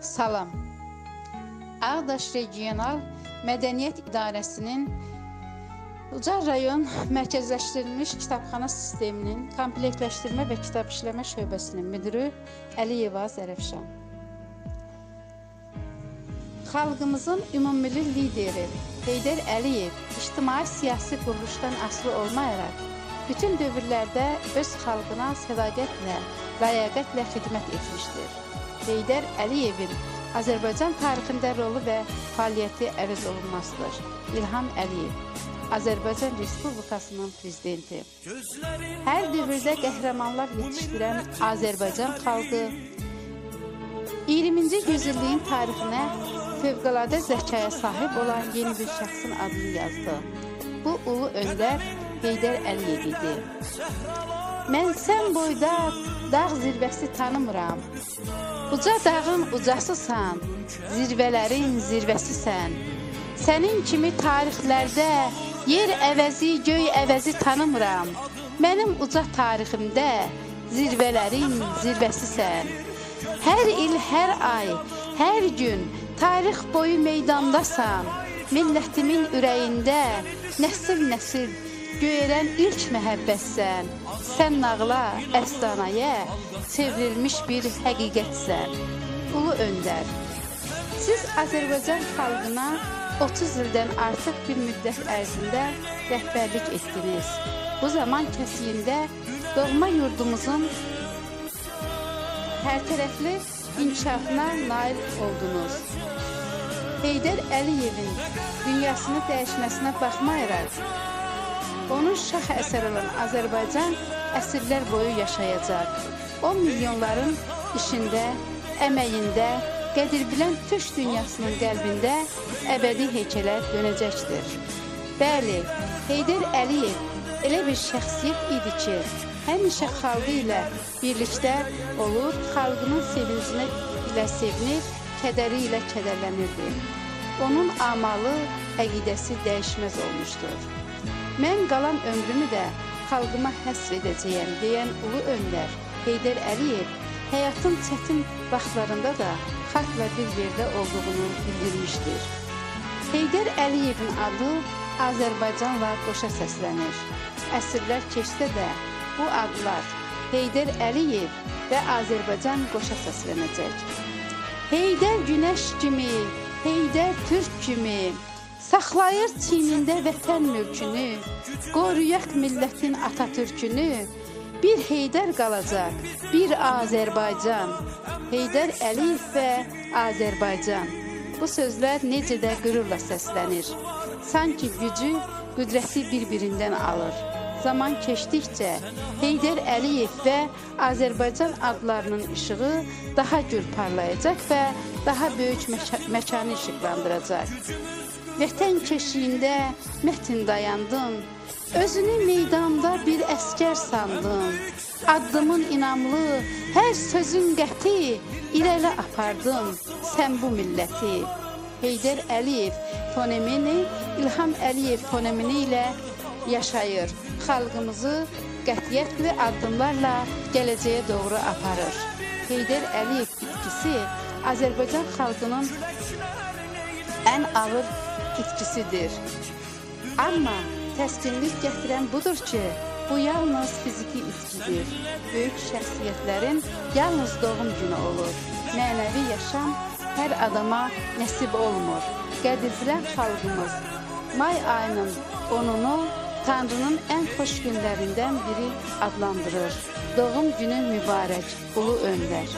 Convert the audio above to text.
Salam. Ağdaş Regional Mədəniyyət İdarəsinin Ucar rayon mərkəzləşdirilmiş kitabxana sisteminin komplektləşdirmə və kitab işləmə şöbəsinin müdiri Əliyeva Zərəfşan. Xalqımızın ümumilli lideri Heydər Əliyev ictimai-siyasi quruluşdan asılı olmayaraq bütün dövrlərdə öz xalqına sədaqətlə, ləyaqətlə xidmət etmişdir. Heydər Əliyevin Azərbaycan tarixində rolu və fəaliyyəti əvəz olunmazdır. İlham Əliyev Azərbaycan Respublikasının prezidenti. Hər dövrdə qəhrəmanlar yetişdirən Azərbaycan xalqı 20-ci yüzilliyin tarixinə fövqəladə zəkaya sahib olan yeni bir şəxsin adını yazdı. Bu ulu öndər Heydər Əliyev idi. Mən sən boyda dağ zirvəsi tanımıram. Uca dağın ucasısan, zirvələrin zirvəsisən. Sənin kimi tarixlərdə yer əvəzi, göy əvəzi tanımıram. Mənim uca tariximdə zirvələrin zirvəsisən. Hər il, hər ay, hər gün tarix boyu meydandasan. Millətimin ürəyində nəsil-nəsil göyərən ilk məhəbbətsən. Sən nağla, əfsanəyə çevrilmiş bir həqiqətsən. Ulu öndər. Siz Azərbaycan xalqına 30 ildən artıq bir müddət ərzində rəhbərlik etdiniz. Bu zaman kəsiyində doğma yurdumuzun hərtərəfli inkişafına nail oldunuz. Heydər Əliyevin dünyasını dəyişməsinə baxmayaraq, onun şah əsəri olan Azərbaycan əsrlər boyu yaşayacaq. O milyonların işində, əməyində, Qədirbilən Türk dünyasının qəlbində əbədi heykələ dönəcəkdir. Bəli, Heydər Əliyev elə bir şəxsiyyət idi ki, həmişə xalqı ilə birlikdə olur, xalqının sevincinə ilə sevinir, kədəri ilə kədərlənirdi. Onun amalı, əqidəsi dəyişməz olmuşdur. Mən qalan ömrümü də xalqıma həsr edəcəyəm deyən ulu öndər Heydər Əliyev həyatın çətin vaxtlarında da xalqla bir yerdə olduğunu bildirmişdir. Heydər Əliyevin adı Azərbaycanla qoşa səslənir. Əsrlər keçsə də bu adlar Heydər Əliyev və Azərbaycan qoşa səslənəcək. Heydər günəş kimi, Heydər türk kimi saxlayır çiynində vətən mülkünü, qoruyaq millətin Atatürkünü. Bir Heydər qalacaq, bir Azərbaycan. Heydər Əliyev və Azərbaycan. Bu sözlər necə də qürurla səslənir. Sanki gücü, qüdrəti bir-birindən alır. Zaman keçdikcə Heydər Əliyev və Azərbaycan adlarının işığı daha gür parlayacaq və daha böyük məka məkanı işıqlandıracaq. Vətən keşiyində mətin dayandın, özünü meydanda bir əskər sandın. Addımın inamlı, hər sözün qəti, irəli apardın sən bu milləti. Heydər Əliyev fonemini İlham Əliyev fonemini ilə yaşayır. Xalqımızı qətiyyətli addımlarla gələcəyə doğru aparır. Heydər Əliyev itkisi Azərbaycan xalqının ən ağır itkisidir. Amma təskinlik gətirən budur ki, bu yalnız fiziki itkidir. Böyük şəxsiyyətlərin yalnız doğum günü olur. Mənəvi yaşam hər adama nəsib olmur. Qədirbilən xalqımız may ayının 10-unu Tanrının ən xoş günlərindən biri adlandırır. Doğum günü mübarək, ulu öndər.